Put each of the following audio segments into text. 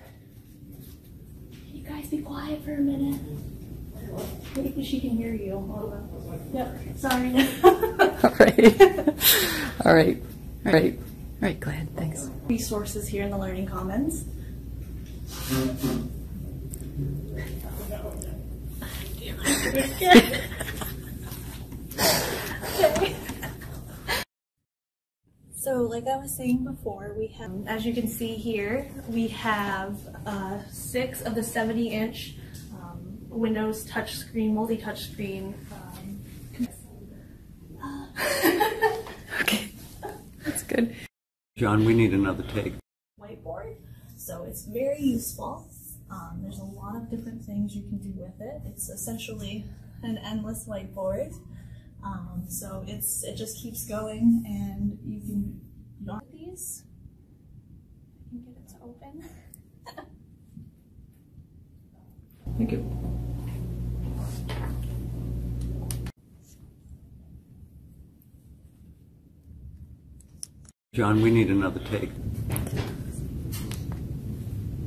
dog. Can you guys be quiet for a minute? Maybe she can hear you. Hold on. Yep. Sorry. All right. All right. All right. All right, go ahead. Thanks. Resources here in the Learning Commons. So, like I was saying before, we have, as you can see here, we have uh, six of the 70 inch um, Windows touchscreen, multi touchscreen. Um, Okay. That's good. John, we need another take. whiteboard. So it's very useful. Um, there's a lot of different things you can do with it. It's essentially an endless whiteboard. Um, so it's it just keeps going, and you can you these. I can get it to open. Thank you. John, we need another take.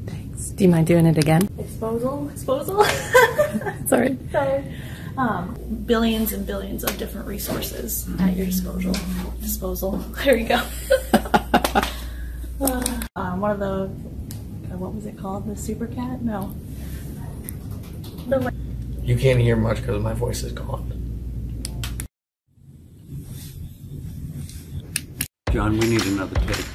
Thanks. Do you mind doing it again? Exposal, exposal. Sorry. Sorry. Um, billions and billions of different resources at your disposal. Disposal. There you go. Uh, um, one of the uh, what was it called? The super cat? No. The You can't hear much because my voice is gone. John, we need another take.